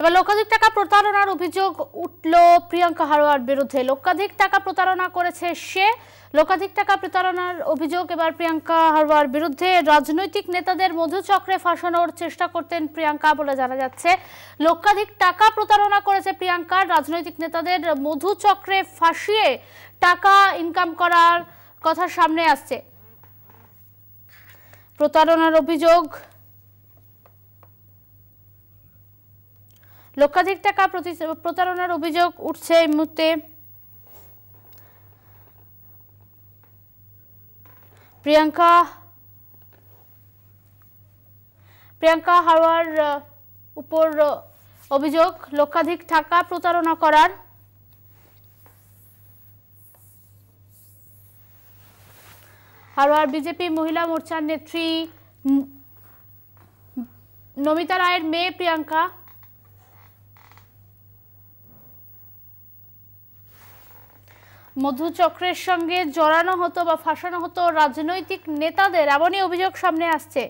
এবার লক্ষাধিক টাকা প্রতারণার অভিযোগ উঠল প্রিয়াঙ্কা হারোয়ার বিরুদ্ধে। লক্ষাধিক টাকা প্রতারণা করেছে সে। লক্ষাধিক টাকা প্রতারণার অভিযোগ এবার প্রিয়াঙ্কা হারোয়ার বিরুদ্ধে। রাজনৈতিক নেতাদের মধুচক্রে ফাঁসানোর চেষ্টা করতেন প্রিয়াঙ্কা বলে জানা যাচ্ছে। লক্ষাধিক টাকা প্রতারণা করেছে প্রিয়াঙ্কা। রাজনৈতিক নেতাদের মধুচক্রে ফাঁসিয়ে টাকা ইনকাম করার কথা সামনে আসছে। প্রতারণার অভিযোগ লক্ষাধিক টাকা প্রতি- প্রতারণার অভিযোগ উঠছে এই মুহূর্তে। প্রিয়াঙ্কা প্রিয়াঙ্কা হাওয়ার উপর অভিযোগ, লক্ষাধিক টাকা প্রতারণা করার। হাওড়ার বিজেপি মহিলা মোর্চার নেত্রী নমিতা রায়ের মেয়ে প্রিয়াঙ্কা। মধুচক্রের সঙ্গে জড়ানো হতো বা ফাঁসানো হতো রাজনৈতিক নেতাদের, এমনই অভিযোগ সামনে আসছে।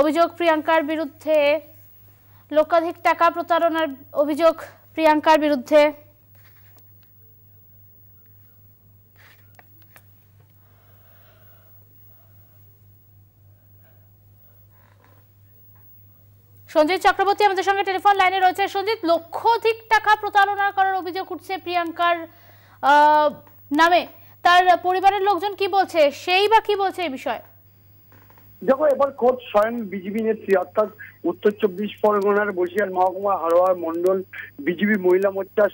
অভিযোগ প্রিয়াঙ্কার বিরুদ্ধে লক্ষাধিক টাকা প্রতারণার অভিযোগ প্রিয়াঙ্কার বিরুদ্ধে। সঞ্জিত চক্রবর্তী, আমাদের সঙ্গে টেলিফোন লাইনে রয়েছে। সঞ্জিত লক্ষাধিক টাকা প্রতারণা করার অভিযোগ উঠছে প্রিয়াঙ্কার নামে। তার পরিবারের লোকজন কি বলছে? সেই বা কি বলছে এই বিষয়ে? দেখো, এবার খোদ স্বয়ং বিজেপি নেত্রী, অর্থাৎ উত্তর চব্বিশ পরগনার বসিয়ার মহকুমা হারোয়ার মন্ডল বিজেপি মহিলা মোর্চার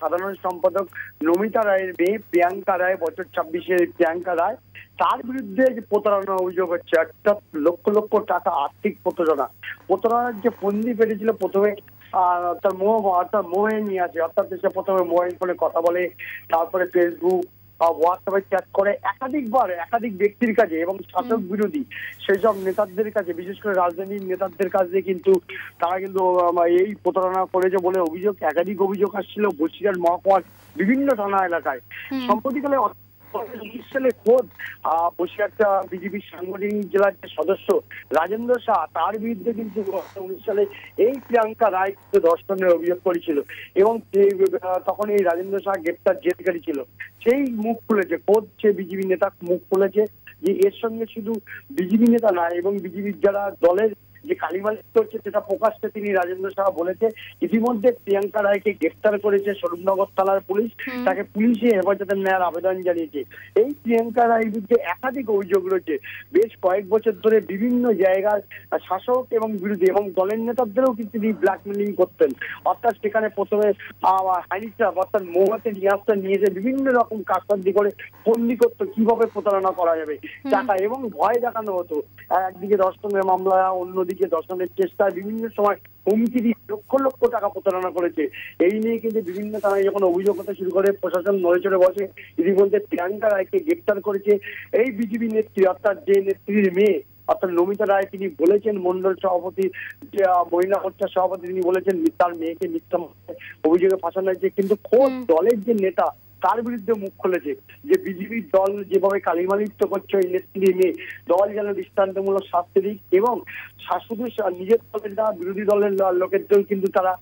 সাধারণ সম্পাদক নমিতা রায়ের মেয়ে প্রিয়াঙ্কা রায় বছর ছাব্বিশের প্রিয়াঙ্কা রায়, তার বিরুদ্ধে যে প্রতারণা অভিযোগ হচ্ছে একটা লক্ষ লক্ষ টাকা আর্থিক প্রতারণা। প্রতারণার যে ফন্দি পেরেছিল প্রথমে তার মোহ, অর্থাৎ মোহে নিয়ে আসে, অর্থাৎ সে প্রথমে মোবাইল ফোনে কথা বলে, তারপরে ফেসবুক হোয়াটসঅ্যাপে চ্যাট করে একাধিকবার একাধিক ব্যক্তির কাছে এবং শাসক বিরোধী সেসব নেতাদের কাছে বিশেষ করে রাজধানীর নেতাদের কাছে কিন্তু তারা কিন্তু এই প্রতারণা করেছে বলে অভিযোগ একাধিক অভিযোগ আসছিল বসিরহাট মহকুমার বিভিন্ন থানা এলাকায়। সম্প্রতিকালে উনিশ সালে খোদ আহ, বসিরহাট বিজেপির সাংগঠনিক জেলার যে সদস্য রাজেন্দ্র শাহ তার বিরুদ্ধে কিন্তু উনিশ সালে এই প্রিয়াঙ্কা রায় কিন্তু ধর্ষণের অভিযোগ করেছিল এবং তখন এই রাজেন্দ্র শাহ গ্রেপ্তার জেলকারী ছিল। সেই মুখ খুলেছে খোদ সে বিজেপি নেতা মুখ খুলেছে যে এর সঙ্গে শুধু বিজেপি নেতা না এবং বিজেপির যারা দলের যে কালিমালিপ্ত হচ্ছে সেটা প্রকাশ্যে তিনি রাজেন্দ্র সাহা বলেছে ইতিমধ্যে প্রিয়াঙ্কা রায়কে গ্রেফতার করেছে স্বরূপনগর থানার পুলিশ তাকে পুলিশে হেফাজতে নেওয়ার আবেদন জানিয়েছে। এই প্রিয়াঙ্কা রায়ের বিরুদ্ধে একাধিক অভিযোগ রয়েছে। বেশ কয়েক বছর ধরে বিভিন্ন জায়গার শাসক এবং বিরোধী এবং দলের নেতাদেরও কিন্তু তিনি ব্ল্যাকমেলিং করতেন। অর্থাৎ সেখানে প্রথমে হাইনিকটা অর্থাৎ মৌহাতে নিয়ে আসতেন নিয়ে এসে বিভিন্ন রকম কাজকর্দি করে বন্দি করতো কীভাবে প্রতারণা করা যাবে। টাকা এবং ভয় দেখানো হতো। একদিকে দর্শনের মামলা অন্যদিকে দর্শনের চেষ্টা বিভিন্ন সময় হুমকি দিয়ে লক্ষ লক্ষ টাকা প্রতারণা করেছে। এই নিয়ে কিন্তু বিভিন্ন থানায় যখন অভিযোগ হতে শুরু করে প্রশাসন নড়ে চড়ে বসে ইতিমধ্যে প্রিয়াঙ্কা রায়কে গ্রেপ্তার করেছে। এই বিজেপি নেত্রী অর্থাৎ যে নেত্রীর মেয়ে অর্থাৎ নমিতা রায় তিনি বলেছেন মন্ডল সভাপতি যে মহিলা মোর্চার সভাপতি তিনি বলেছেন তার মেয়েকে মিথ্যা অভিযোগে ফাঁসানো হয়েছে। কিন্তু খোদ দলের যে নেতা তার বিরুদ্ধে মুখ খুলেছে যে বিজেপির দল যেভাবে কালিমালিপ্ত করছে ওই নেত্রী মেয়ে দল যেন দৃষ্টান্তমূলক শাস্তি দিক এবং শুধু নিজের দলের না, বিরোধী দলের ল- লোকেদেরও কিন্তু তারা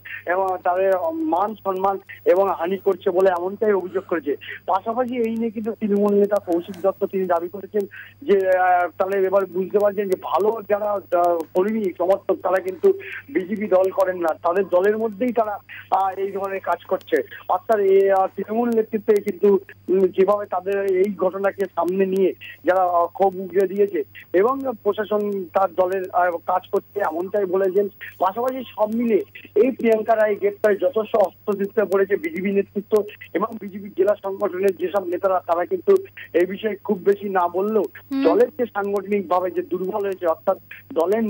তাদের মান সম্মান এবং হানি করছে বলে এমনটাই অভিযোগ করেছে। পাশাপাশি এই নিয়ে কিন্তু তৃণমূল নেতা কৌশিক দত্ত তিনি দাবি করেছেন যে তাহলে এবার বুঝতে পারছেন যে ভালো যারা কর্মী, সমর্থক তারা কিন্তু বিজেপি দল করেন না। তাদের দলের মধ্যেই তারা এই ধরনের কাজ করছে। অর্থাৎ তৃণমূল নেতৃত্বে কিন্তু উম, যেভাবে তাদের এই ঘটনাকে সামনে নিয়ে যারা ক্ষোভ উগড়ে দিয়েছে এবং প্রশাসন তার দলের কাজ করছে এমনটাই বলেছেন। পাশাপাশি সব মিলে এই প্রিয়াঙ্কা রায় গ্রেপ্তারে যথেষ্ট হস্তচিত্রে পড়েছে বিজেপি নেতৃত্ব এবং বিজেপি জেলা সংগঠনের যেসব নেতারা তারা কিন্তু এই বিষয়ে খুব বেশি না বললেও দলের যে সাংগঠনিক ভাবে যে দুর্বল হয়েছে অর্থাৎ দলের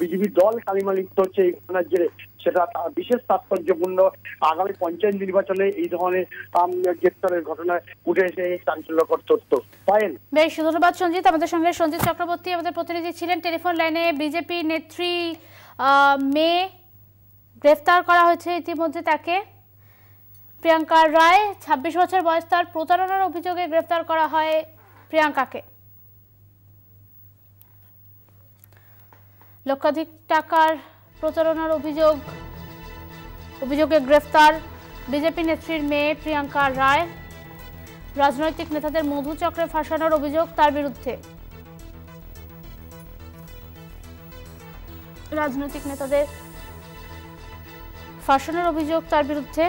বিজেপি দল কালিমালিপ্ত হচ্ছে এই ঘটনার জেরে সেটা বিশেষ তাৎপর্যপূর্ণ। আগামী পঞ্চায়েত নির্বাচনে এই ধরনের গ্রেপ্তারের ঘটনা উঠে এসে চাঞ্চল্যকর তথ্য। বেশ, ধন্যবাদ সঞ্জিত। আমাদের সঙ্গে সঞ্জিত চক্রবর্তী আমাদের প্রতিনিধি ছিলেন। টেলিফোন লাইনে বিজেপি নেত্রী গ্রেফতার করা হয়েছে ইতিমধ্যে তাকে। প্রিয়াঙ্কা রায়, ছাব্বিশ বছর বয়স, তার প্রতারণার অভিযোগে গ্রেফতার করা হয় প্রিয়াঙ্কাকে। লক্ষাধিক টাকার প্রতারণার অভিযোগ, অভিযোগে গ্রেফতার বিজেপি নেত্রীর মেয়ে প্রিয়াঙ্কা রায় রাজনৈতিক নেতাদের মধুচক্রে ফাঁসানোর অভিযোগ তার বিরুদ্ধে। রাজনৈতিক নেতাদের ফাঁসানোর অভিযোগ তার বিরুদ্ধে।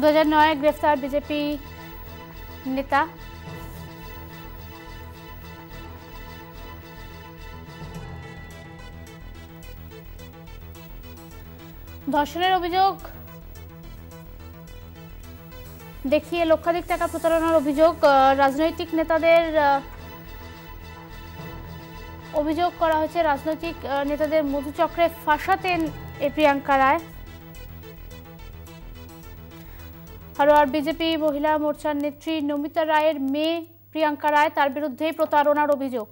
দু হাজার নয় গ্রেফতার বিজেপি নেতা। ধর্ষণের অভিযোগ। দেখিয়ে লক্ষাধিক টাকা প্রতারণার অভিযোগ। রাজনৈতিক নেতাদের অভিযোগ করা হয়েছে, রাজনৈতিক নেতাদের মধুচক্রে ফাঁসাতেন এ প্রিয়াঙ্কা রায়। হারোয়ার বিজেপি মহিলা মোর্চার নেত্রী নমিতা রায়ের মেয়ে প্রিয়াঙ্কা রায় তার বিরুদ্ধে প্রতারণার অভিযোগ।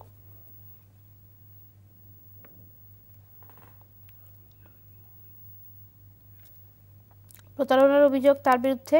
প্রতারণার অভিযোগ তার বিরুদ্ধে